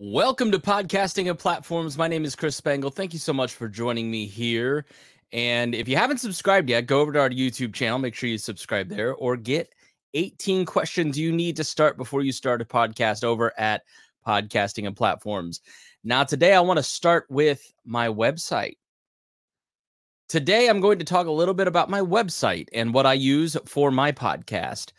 Welcome to Podcasting and Platforms. My name is Chris Spangle. Thank you so much for joining me here. And if you haven't subscribed yet, go over to our YouTube channel. Make sure you subscribe there or get 18 questions you need to start before you start a podcast over at Podcasting and Platforms. Now, today I want to start with my website. Today I'm going to talk a little bit about my website and what I use for my podcast.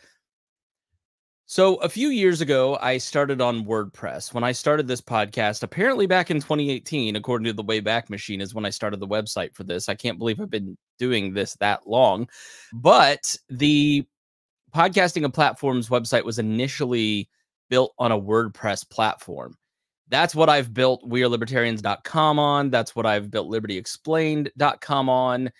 So, a few years ago, I started on WordPress. When I started this podcast, apparently back in 2018, according to the Wayback Machine, is when I started the website for this. I can't believe I've been doing this that long. But the podcasting and platforms website was initially built on a WordPress platform. That's what I've built wearelibertarians.com on. That's what I've built libertyexplained.com on.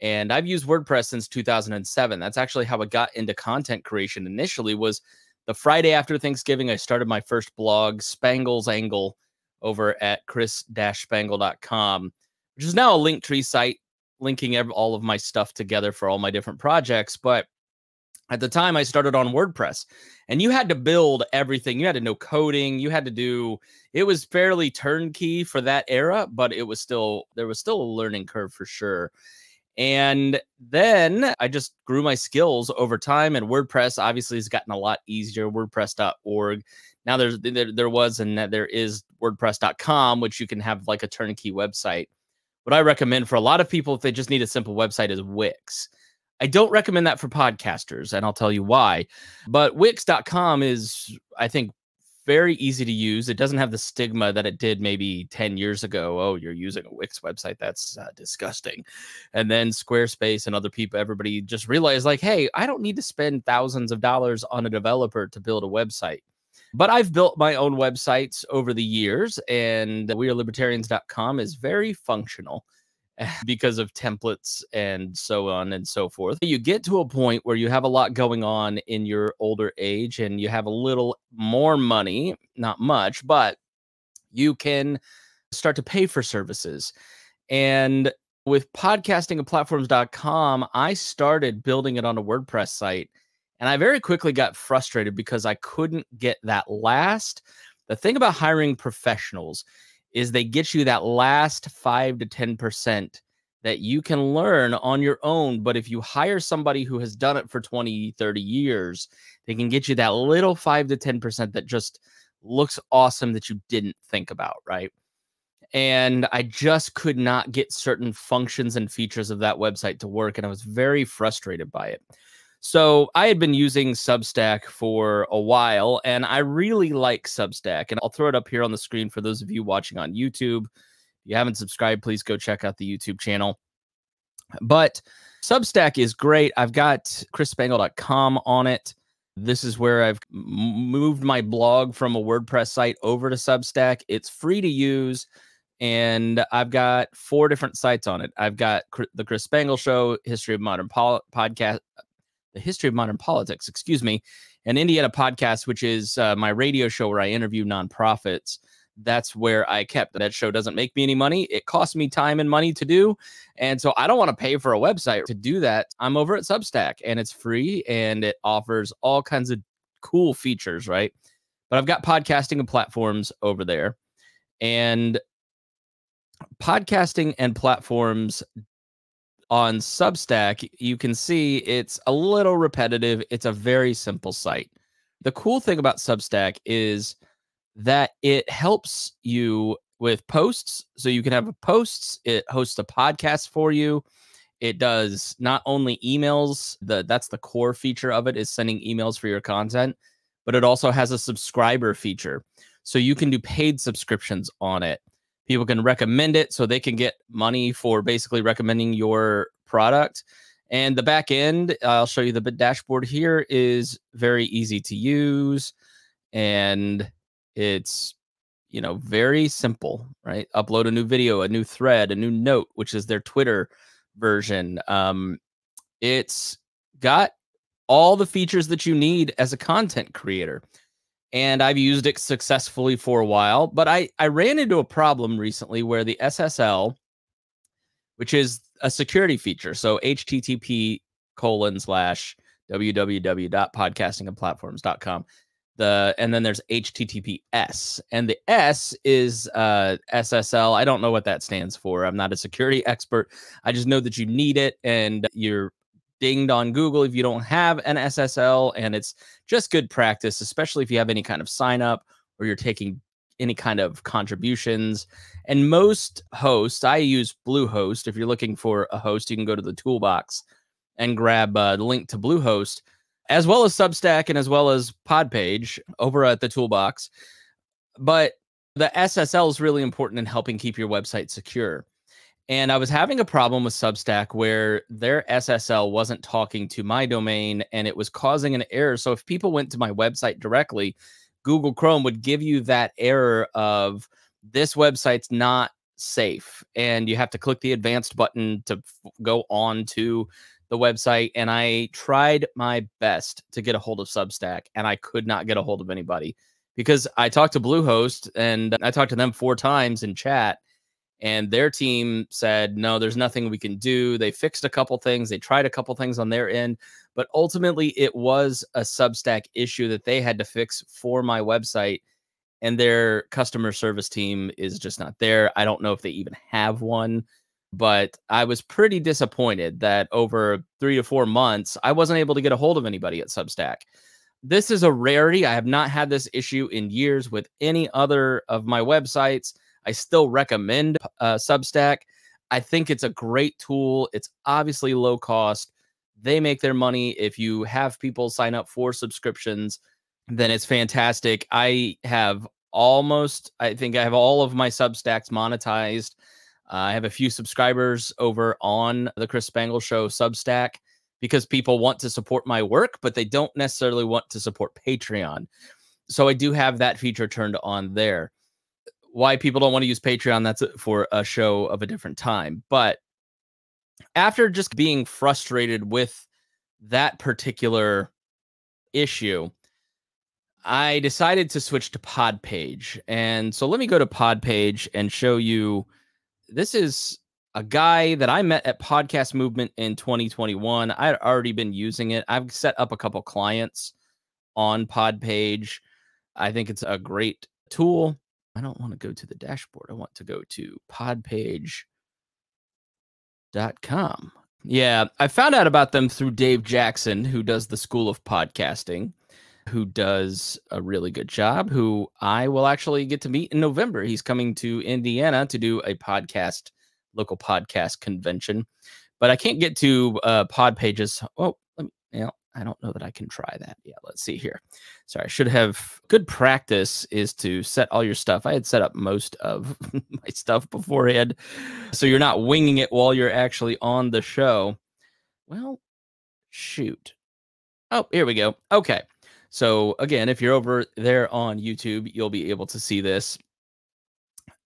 And I've used WordPress since 2007. That's actually how I got into content creation initially was the Friday after Thanksgiving, I started my first blog, Spangle's Angle, over at chris-spangle.com, which is now a Linktree site linking all of my stuff together for all my different projects. But at the time, I started on WordPress, and you had to build everything. You had to know coding. You had to do. It was fairly turnkey for that era, but it was still there was still a learning curve for sure. And then I just grew my skills over time. And WordPress obviously has gotten a lot easier. WordPress.org. Now there's there, there was and there is WordPress.com, which you can have like a turnkey website. What I recommend for a lot of people, if they just need a simple website, is Wix. I don't recommend that for podcasters, and I'll tell you why. But Wix.com is, I think, very easy to use. It doesn't have the stigma that it did maybe 10 years ago. Oh, you're using a Wix website. That's uh, disgusting. And then Squarespace and other people, everybody just realized, like, hey, I don't need to spend thousands of dollars on a developer to build a website. But I've built my own websites over the years, and wearelibertarians.com is very functional. because of templates and so on and so forth. You get to a point where you have a lot going on in your older age and you have a little more money, not much, but you can start to pay for services. And with podcasting and platforms.com, I started building it on a WordPress site. And I very quickly got frustrated because I couldn't get that last. The thing about hiring professionals is they get you that last 5 to 10% that you can learn on your own but if you hire somebody who has done it for 20 30 years they can get you that little 5 to 10% that just looks awesome that you didn't think about right? And i just could not get certain functions and features of that website to work and i was very frustrated by it so I had been using Substack for a while and I really like Substack. And I'll throw it up here on the screen for those of you watching on YouTube. If you haven't subscribed, please go check out the YouTube channel. But Substack is great. I've got chrisspangle.com on it. This is where I've moved my blog from a WordPress site over to Substack. It's free to use and I've got four different sites on it. I've got the Chris Spangle Show, History of Modern Pol- Podcast, the history of modern politics, excuse me, and Indiana podcast, which is uh, my radio show where I interview nonprofits. That's where I kept that show. Doesn't make me any money. It costs me time and money to do, and so I don't want to pay for a website to do that. I'm over at Substack, and it's free, and it offers all kinds of cool features, right? But I've got podcasting and platforms over there, and podcasting and platforms on Substack, you can see it's a little repetitive. It's a very simple site. The cool thing about Substack is that it helps you with posts. So you can have posts, it hosts a podcast for you. It does not only emails, the that's the core feature of it is sending emails for your content, but it also has a subscriber feature. So you can do paid subscriptions on it people can recommend it so they can get money for basically recommending your product. And the back end i'll show you the dashboard here is very easy to use and it's you know very simple right? Upload a new video a new thread a new note which is their twitter version. Um it's got all the features that you need as a content creator and I've used it successfully for a while. But I, I ran into a problem recently where the SSL, which is a security feature, so HTTP colon slash www.podcastingandplatforms.com. the and then there's https and the s is uh ssl i don't know what that stands for i'm not a security expert i just know that you need it and you're dinged on google if you don't have an ssl and it's just good practice especially if you have any kind of sign up or you're taking any kind of contributions and most hosts i use bluehost if you're looking for a host you can go to the toolbox and grab uh, the link to bluehost as well as Substack and as well as Podpage over at the toolbox. But the SSL is really important in helping keep your website secure. And I was having a problem with Substack where their SSL wasn't talking to my domain and it was causing an error. So if people went to my website directly, Google Chrome would give you that error of this website's not safe. And you have to click the advanced button to go on to the website and I tried my best to get a hold of Substack and I could not get a hold of anybody because I talked to Bluehost and I talked to them four times in chat and their team said no there's nothing we can do they fixed a couple things they tried a couple things on their end but ultimately it was a substack issue that they had to fix for my website and their customer service team is just not there i don't know if they even have one but I was pretty disappointed that over three to four months, I wasn't able to get a hold of anybody at Substack. This is a rarity. I have not had this issue in years with any other of my websites. I still recommend uh, Substack. I think it's a great tool. It's obviously low cost. They make their money. If you have people sign up for subscriptions, then it's fantastic. I have almost, I think I have all of my Substacks monetized. Uh, I have a few subscribers over on the Chris Spangle Show Substack because people want to support my work, but they don't necessarily want to support Patreon. So I do have that feature turned on there. Why people don't want to use Patreon, that's for a show of a different time. But after just being frustrated with that particular issue, I decided to switch to Podpage. And so let me go to Podpage and show you this is a guy that I met at Podcast Movement in 2021. I'd already been using it. I've set up a couple clients on Podpage. I think it's a great tool. I don't want to go to the dashboard. I want to go to podpage.com. Yeah, I found out about them through Dave Jackson, who does the School of Podcasting who does a really good job, who I will actually get to meet in November. He's coming to Indiana to do a podcast, local podcast convention. But I can't get to uh. Oh, let me, you know, I don't know that I can try that. Yeah, let's see here. Sorry, I should have good practice is to set all your stuff. I had set up most of my stuff beforehand. So you're not winging it while you're actually on the show. Well, shoot. Oh, here we go. Okay. So again, if you're over there on YouTube, you'll be able to see this.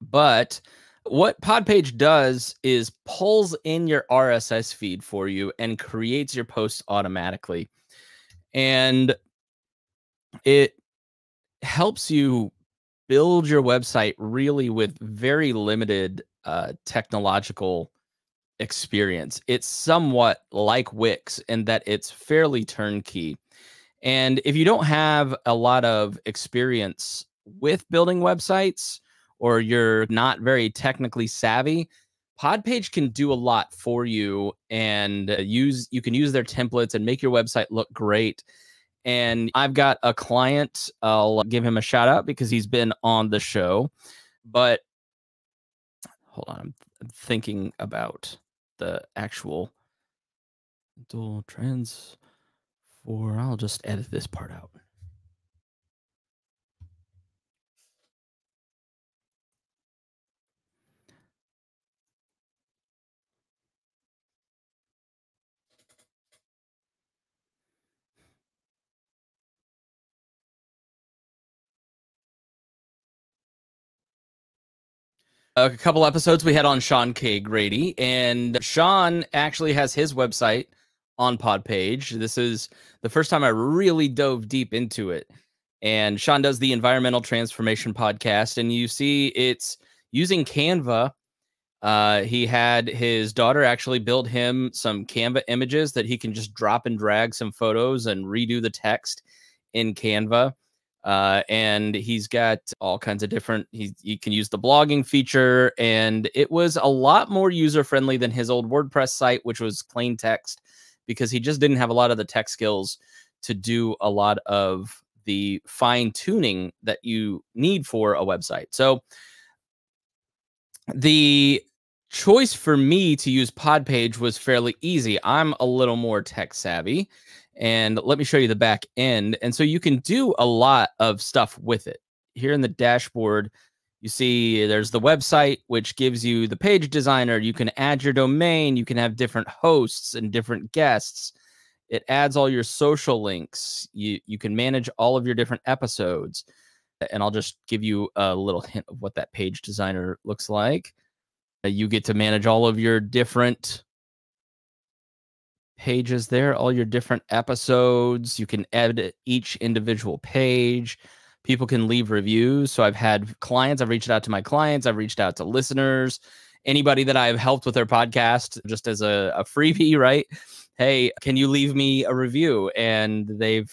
But what Podpage does is pulls in your RSS feed for you and creates your posts automatically. And it helps you build your website really with very limited uh, technological experience. It's somewhat like Wix in that it's fairly turnkey. And if you don't have a lot of experience with building websites or you're not very technically savvy, Podpage can do a lot for you and uh, use you can use their templates and make your website look great. And I've got a client, I'll give him a shout out because he's been on the show. But hold on, I'm thinking about the actual dual trans for I'll just edit this part out. A couple episodes we had on Sean K. Grady, and Sean actually has his website on Podpage. This is the first time I really dove deep into it. And Sean does the environmental transformation podcast, and you see it's using Canva. Uh, he had his daughter actually build him some Canva images that he can just drop and drag some photos and redo the text in Canva. Uh, and he's got all kinds of different he, he can use the blogging feature and it was a lot more user friendly than his old wordpress site which was plain text because he just didn't have a lot of the tech skills to do a lot of the fine tuning that you need for a website so the choice for me to use Podpage was fairly easy. I'm a little more tech savvy. And let me show you the back end. And so you can do a lot of stuff with it. Here in the dashboard, you see there's the website, which gives you the page designer. You can add your domain. You can have different hosts and different guests. It adds all your social links. You, you can manage all of your different episodes. And I'll just give you a little hint of what that page designer looks like. You get to manage all of your different pages there, all your different episodes. You can edit each individual page. People can leave reviews. So I've had clients, I've reached out to my clients, I've reached out to listeners, anybody that I've helped with their podcast just as a, a freebie, right? Hey, can you leave me a review? And they've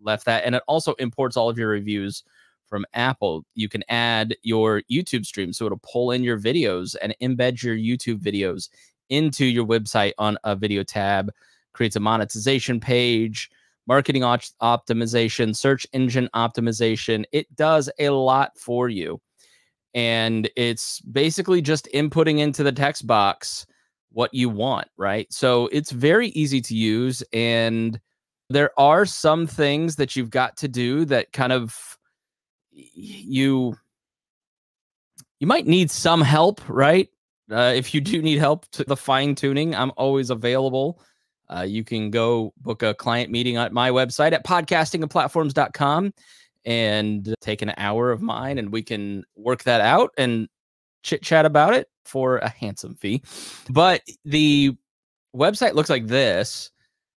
left that. And it also imports all of your reviews from Apple. You can add your YouTube stream. So it'll pull in your videos and embed your YouTube videos into your website on a video tab, creates a monetization page, marketing op- optimization, search engine optimization. It does a lot for you. And it's basically just inputting into the text box what you want, right? So it's very easy to use. And there are some things that you've got to do that kind of you you might need some help, right? Uh, if you do need help to the fine tuning, I'm always available. Uh, you can go book a client meeting at my website at podcastingandplatforms.com and take an hour of mine and we can work that out and chit chat about it for a handsome fee. But the website looks like this.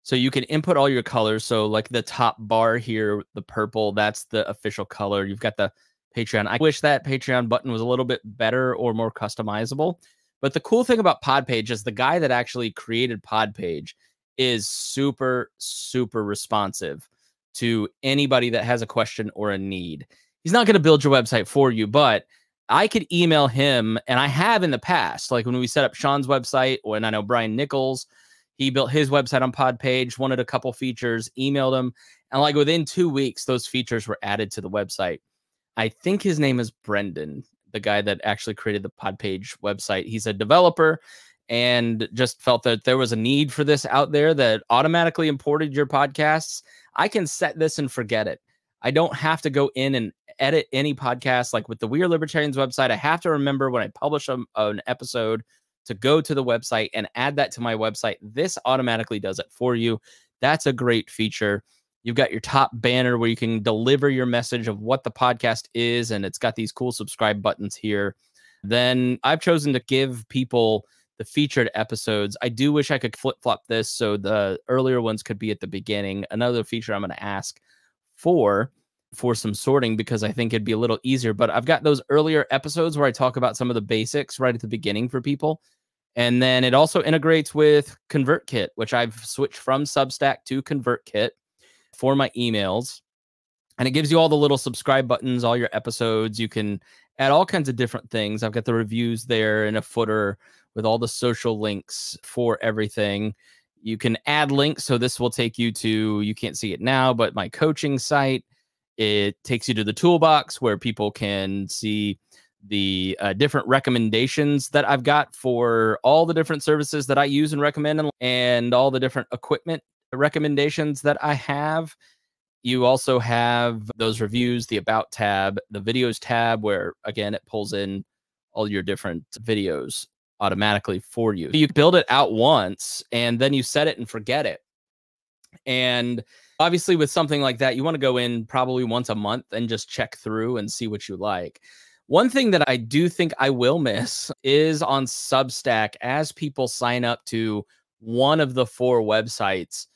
So you can input all your colors. So like the top bar here, the purple, that's the official color. You've got the Patreon. I wish that Patreon button was a little bit better or more customizable. But the cool thing about Podpage is the guy that actually created Podpage is super, super responsive to anybody that has a question or a need. He's not going to build your website for you, but I could email him, and I have in the past, like when we set up Sean's website, when I know Brian Nichols, he built his website on Podpage, wanted a couple features, emailed him, and like within two weeks, those features were added to the website. I think his name is Brendan the guy that actually created the Podpage website. He's a developer and just felt that there was a need for this out there that automatically imported your podcasts. I can set this and forget it. I don't have to go in and edit any podcast like with the We Are Libertarians website. I have to remember when I publish a, an episode to go to the website and add that to my website. This automatically does it for you. That's a great feature. You've got your top banner where you can deliver your message of what the podcast is, and it's got these cool subscribe buttons here. Then I've chosen to give people the featured episodes. I do wish I could flip flop this so the earlier ones could be at the beginning. Another feature I'm going to ask for for some sorting because I think it'd be a little easier. But I've got those earlier episodes where I talk about some of the basics right at the beginning for people. And then it also integrates with ConvertKit, which I've switched from Substack to ConvertKit for my emails. And it gives you all the little subscribe buttons, all your episodes. You can add all kinds of different things. I've got the reviews there in a footer with all the social links for everything. You can add links. So this will take you to, you can't see it now, but my coaching site. It takes you to the toolbox where people can see the uh, different recommendations that I've got for all the different services that I use and recommend and, and all the different equipment recommendations that I have. You also have those reviews, the About tab, the Videos tab, where again, it pulls in all your different videos automatically for you. You build it out once and then you set it and forget it. And obviously, with something like that, you want to go in probably once a month and just check through and see what you like. One thing that I do think I will miss is on Substack as people sign up to one of the four websites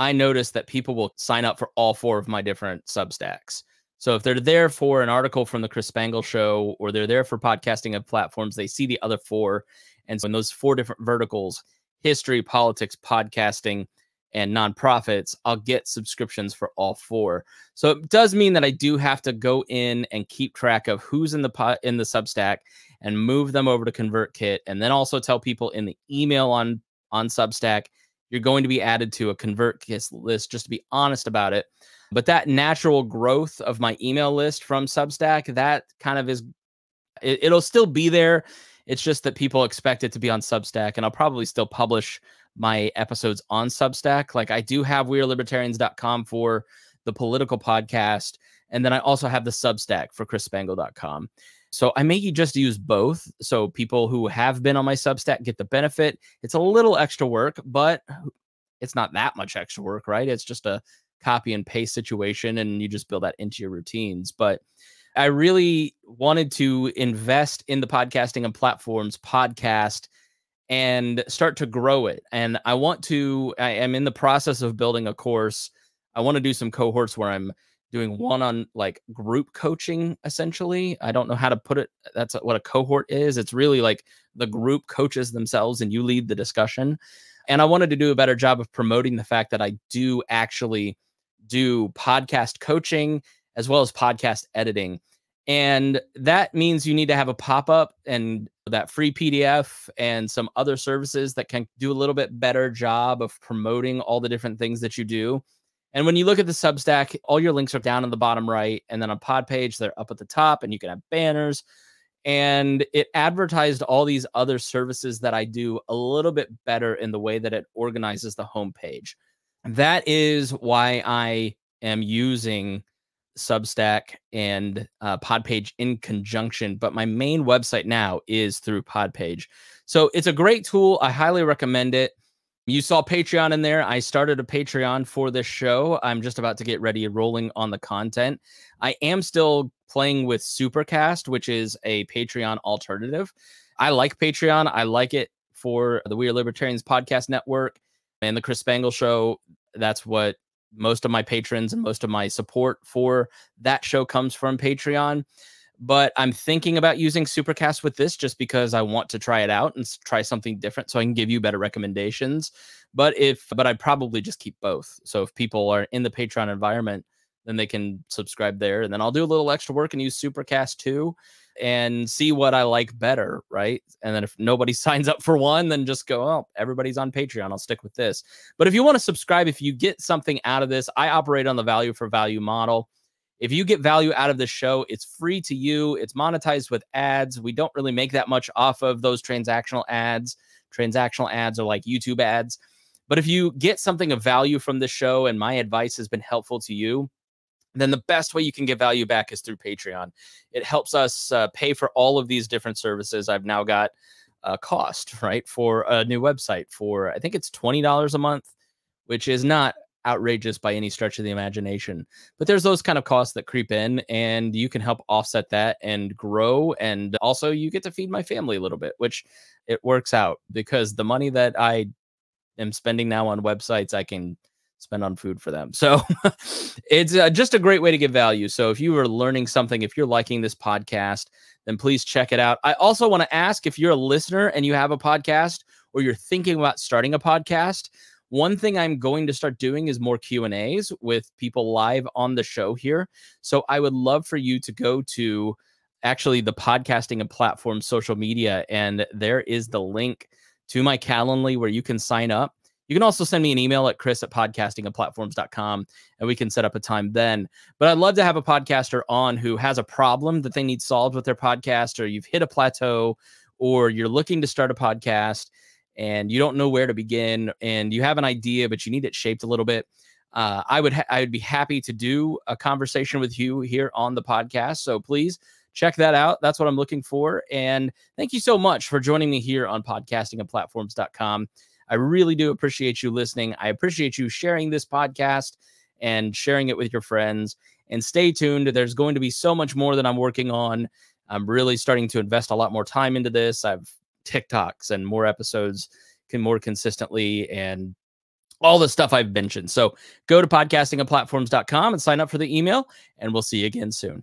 I notice that people will sign up for all four of my different Substacks. So if they're there for an article from the Chris Spangle show or they're there for podcasting of platforms, they see the other four. And so in those four different verticals, history, politics, podcasting, and nonprofits, I'll get subscriptions for all four. So it does mean that I do have to go in and keep track of who's in the pot in the Substack and move them over to ConvertKit, and then also tell people in the email on on Substack you're going to be added to a ConvertKit list. Just to be honest about it, but that natural growth of my email list from Substack that kind of is it, it'll still be there. It's just that people expect it to be on Substack, and I'll probably still publish my episodes on Substack. Like I do have wearelibertarians.com for the political podcast. And then I also have the Substack for chrisspangle.com. So I make you just use both. So people who have been on my Substack get the benefit. It's a little extra work, but it's not that much extra work, right? It's just a copy and paste situation and you just build that into your routines. But I really wanted to invest in the podcasting and platforms podcast and start to grow it. And I want to, I am in the process of building a course. I want to do some cohorts where I'm doing one on like group coaching essentially. I don't know how to put it. That's what a cohort is. It's really like the group coaches themselves and you lead the discussion. And I wanted to do a better job of promoting the fact that I do actually do podcast coaching as well as podcast editing. And that means you need to have a pop up and that free PDF and some other services that can do a little bit better job of promoting all the different things that you do. And when you look at the Substack, all your links are down in the bottom right. And then on Pod Page, they're up at the top, and you can have banners. And it advertised all these other services that I do a little bit better in the way that it organizes the homepage. That is why I am using Substack and uh, Podpage in conjunction, but my main website now is through Podpage. So it's a great tool. I highly recommend it. You saw Patreon in there. I started a Patreon for this show. I'm just about to get ready rolling on the content. I am still playing with Supercast, which is a Patreon alternative. I like Patreon. I like it for the We Are Libertarians podcast network and the Chris Spangle show. That's what most of my patrons and most of my support for that show comes from Patreon. But I'm thinking about using Supercast with this just because I want to try it out and try something different so I can give you better recommendations. But if, but I'd probably just keep both. So if people are in the Patreon environment, then they can subscribe there. And then I'll do a little extra work and use Supercast too and see what I like better, right? And then if nobody signs up for one, then just go, oh, everybody's on Patreon. I'll stick with this. But if you want to subscribe, if you get something out of this, I operate on the value for value model. If you get value out of this show, it's free to you. It's monetized with ads. We don't really make that much off of those transactional ads. Transactional ads are like YouTube ads. But if you get something of value from this show and my advice has been helpful to you, then the best way you can get value back is through Patreon. It helps us uh, pay for all of these different services. I've now got a cost, right, for a new website for I think it's $20 a month, which is not outrageous by any stretch of the imagination. But there's those kind of costs that creep in, and you can help offset that and grow. And also, you get to feed my family a little bit, which it works out because the money that I am spending now on websites, I can spend on food for them. So it's uh, just a great way to give value. So if you are learning something, if you're liking this podcast, then please check it out. I also want to ask if you're a listener and you have a podcast or you're thinking about starting a podcast, one thing I'm going to start doing is more Q&As with people live on the show here. So I would love for you to go to actually the podcasting and platform social media and there is the link to my Calendly where you can sign up you can also send me an email at chris at podcastingandplatforms.com and we can set up a time then. But I'd love to have a podcaster on who has a problem that they need solved with their podcast, or you've hit a plateau, or you're looking to start a podcast and you don't know where to begin and you have an idea, but you need it shaped a little bit. Uh, I would ha- I would be happy to do a conversation with you here on the podcast. So please check that out. That's what I'm looking for. And thank you so much for joining me here on podcastingandplatforms.com. I really do appreciate you listening. I appreciate you sharing this podcast and sharing it with your friends. And stay tuned. There's going to be so much more that I'm working on. I'm really starting to invest a lot more time into this. I've TikToks and more episodes can more consistently and all the stuff I've mentioned. So go to podcastingandplatforms.com and sign up for the email, and we'll see you again soon.